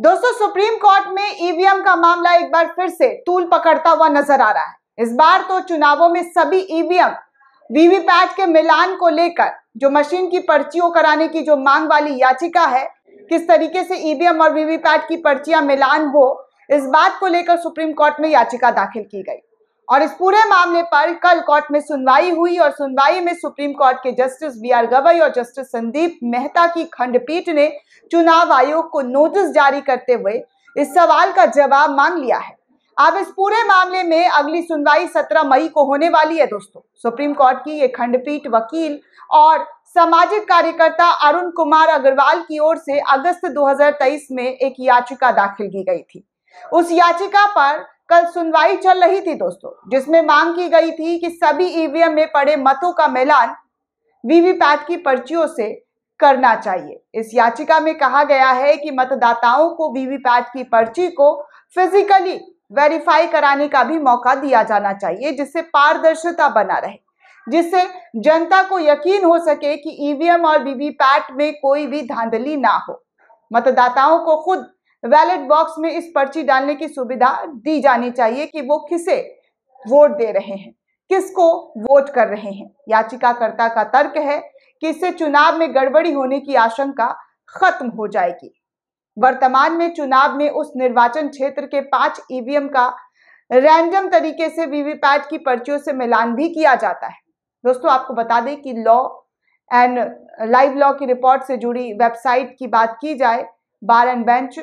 दोस्तों, supreme court में EVM का मामला एक बार फिर से तूल पकड़ता हुआ नज़र आ रहा है। इस बार तो चुनावों में सभी ईवीएम, वीवीपैट के मिलान को लेकर, जो मशीन की पर्चियों कराने की जो मांग वाली याचिका है, किस तरीके से ईवीएम और वीवीपैट की पर्चियाँ मिलान हो, इस बात को लेकर सुप्रीम कोर्ट में याचिका दाखिल की गई। और इस पूरे मामले पर कल कोर्ट में सुनवाई हुई और सुनवाई में सुप्रीम कोर्ट के जस्टिस बी आर गवई और जस्टिस संदीप मेहता की खंडपीठ ने चुनाव आयोग को नोटिस जारी करते हुए इस सवाल का जवाब मांग लिया है। अब इस पूरे मामले में अगली सुनवाई 17 मई को होने वाली है दोस्तों। सुप्रीम कोर्ट की ये खंडपीठ वकील और सामाजिक कार्यकर्ता अरुण कुमार अग्रवाल की ओर से अगस्त 2023 में एक याचिका दाखिल की गई थी। उस याचिका पर कल सुनवाई चल रही थी दोस्तों, जिसमें मांग की गई थी कि सभी ईवीएम में पड़े मतों का मिलान वीवीपैट की पर्चियों से करना चाहिए। इस याचिका में कहा गया है कि मतदाताओं को वीवीपैट की पर्ची को फिजिकली वेरीफाई कराने का भी मौका दिया जाना चाहिए, जिससे पारदर्शिता बना रहे, जिससे जनता को यकीन हो सके कि ईवीएम और वीवीपैट में कोई भी धांधली ना हो। मतदाताओं को खुद बैलेट बॉक्स में इस पर्ची डालने की सुविधा दी जानी चाहिए कि वो किसे वोट दे रहे हैं, किसको वोट कर रहे हैं। याचिकाकर्ता का तर्क है कि इससे चुनाव में गड़बड़ी होने की आशंका खत्म हो जाएगी। वर्तमान में चुनाव में उस निर्वाचन क्षेत्र के पाँच ईवीएम का रैंडम तरीके से वीवीपैट की पर्चियों से मिलान भी किया जाता है। दोस्तों, आपको बता दें कि लॉ एंड लाइव लॉ की रिपोर्ट से जुड़ी वेबसाइट की बात की जाए बार एंड बेंच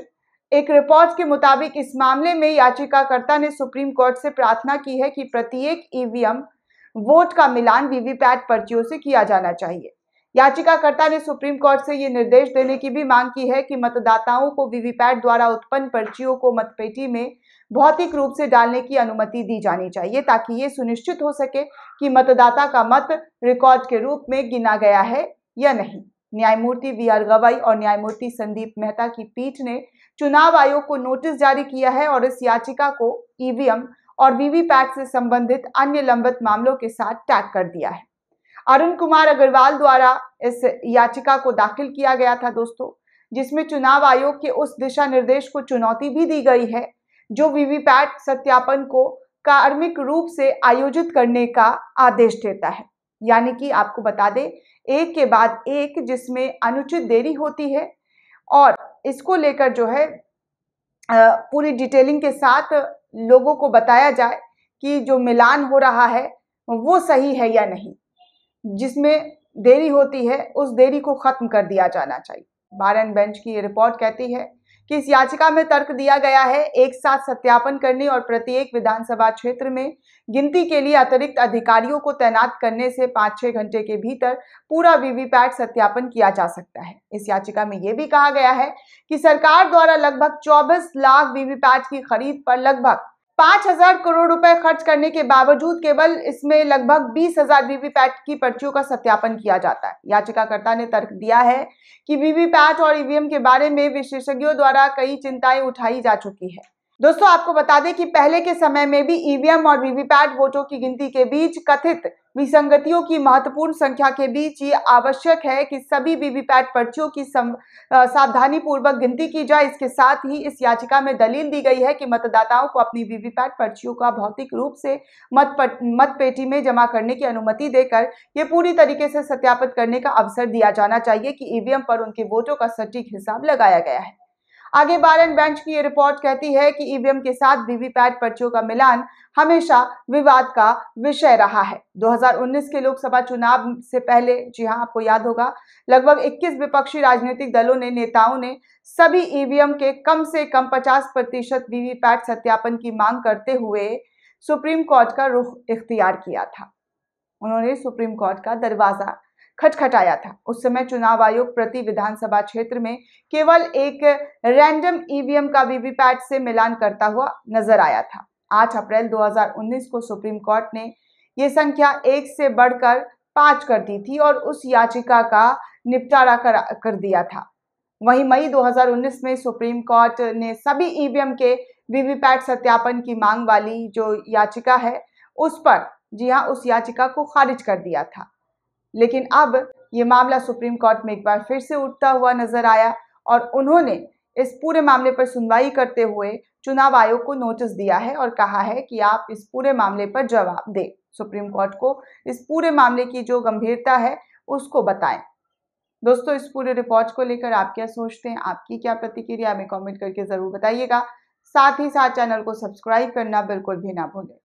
एक रिपोर्ट के मुताबिक इस मामले में याचिकाकर्ता ने सुप्रीम कोर्ट से प्रार्थना की है कि प्रत्येक ईवीएम वोट का मिलान वीवीपैट पर्चियों से किया जाना चाहिए। याचिकाकर्ता ने सुप्रीम कोर्ट से ये निर्देश देने की भी मांग की है कि मतदाताओं को वीवीपैट द्वारा उत्पन्न पर्चियों को मतपेटी में भौतिक रूप से डालने की अनुमति दी जानी चाहिए ताकि ये सुनिश्चित हो सके कि मतदाता का मत रिकॉर्ड के रूप में गिना गया है या नहीं। न्यायमूर्ति वी आर गवाई और न्यायमूर्ति संदीप मेहता की पीठ ने चुनाव आयोग को नोटिस जारी किया है और इस याचिका को ईवीएम और वीवीपैट से संबंधित अन्य लंबित मामलों के साथ टैग कर दिया है। अरुण कुमार अग्रवाल द्वारा इस याचिका को दाखिल किया गया था दोस्तों, जिसमें चुनाव आयोग के उस दिशा निर्देश को चुनौती भी दी गई है, जो वीवीपैट सत्यापन को कार्मिक रूप से आयोजित करने का आदेश देता है। यानी कि आपको बता दें, एक के बाद एक, जिसमें अनुचित देरी होती है और इसको लेकर जो है पूरी डिटेलिंग के साथ लोगों को बताया जाए कि जो मिलान हो रहा है, वो सही है या नहीं। जिसमें देरी होती है, उस देरी को खत्म कर दिया जाना चाहिए। बार एंड बेंच की ये रिपोर्ट कहती है कि इस याचिका में तर्क दिया गया है एक साथ सत्यापन करने और प्रत्येक विधानसभा क्षेत्र में गिनती के लिए अतिरिक्त अधिकारियों को तैनात करने से पाँच छः घंटे के भीतर पूरा वीवीपैट सत्यापन किया जा सकता है। इस याचिका में यह भी कहा गया है कि सरकार द्वारा लगभग 24 लाख वीवीपैट की खरीद पर लगभग पाँच हज़ार करोड़ रुपए खर्च करने के बावजूद केवल इसमें लगभग बीस हज़ार वीवीपैट की पर्चियों का सत्यापन किया जाता है। याचिकाकर्ता ने तर्क दिया है कि वीवीपैट और ईवीएम के बारे में विशेषज्ञों द्वारा कई चिंताएँ उठाई जा चुकी है। दोस्तों, आपको बता दें कि पहले के समय में भी ईवीएम और वीवीपैट वोटों की गिनती के बीच कथित विसंगतियों की महत्वपूर्ण संख्या के बीच ये आवश्यक है कि सभी वीवीपैट पर्चियों की सावधानी पूर्वक गिनती की जाए। इसके साथ ही इस याचिका में दलील दी गई है कि मतदाताओं को अपनी वीवीपैट पर्चियों का भौतिक रूप से मत मत पेटी में जमा करने की अनुमति देकर ये पूरी तरीके से सत्यापित करने का अवसर दिया जाना चाहिए कि ईवीएम पर उनके वोटों का सटीक हिसाब लगाया गया है। आगे बार एंड बेंच की ये रिपोर्ट कहती है कि ईवीएम के साथ वीवीपैट पर्चियों का मिलान हमेशा विवाद का विषय रहा है। 2019 के लोकसभा चुनाव से पहले, जी हाँ आपको याद होगा, लगभग 21 विपक्षी राजनीतिक दलों ने, नेताओं ने सभी ईवीएम के कम से कम 50 प्रतिशत वीवीपैट सत्यापन की मांग करते हुए सुप्रीम कोर्ट का रुख इख्तियार किया था। उन्होंने सुप्रीम कोर्ट का दरवाज़ा खटखटाया था। उस समय चुनाव आयोग प्रति विधानसभा क्षेत्र में केवल एक रैंडम ईवीएम का वीवीपैट से मिलान करता हुआ नज़र आया था। 8 अप्रैल 2019 को सुप्रीम कोर्ट ने ये संख्या एक से बढ़कर पाँच कर दी थी और उस याचिका का निपटारा कर, कर दिया था। वहीं मई 2019 में सुप्रीम कोर्ट ने सभी ईवीएम के वीवीपैट सत्यापन की मांग वाली जो याचिका है उस पर जी हाँ उस याचिका को खारिज कर दिया था। लेकिन अब ये मामला सुप्रीम कोर्ट में एक बार फिर से उठता हुआ नज़र आया और उन्होंने इस पूरे मामले पर सुनवाई करते हुए चुनाव आयोग को नोटिस दिया है और कहा है कि आप इस पूरे मामले पर जवाब दें। सुप्रीम कोर्ट को इस पूरे मामले की जो गंभीरता है, उसको बताएँ। दोस्तों, इस पूरे रिपोर्ट को लेकर आप क्या सोचते हैं? आपकी क्या प्रतिक्रिया? हमें कमेंट करके ज़रूर बताइएगा। साथ ही साथ चैनल को सब्सक्राइब करना बिल्कुल भी ना भूलें।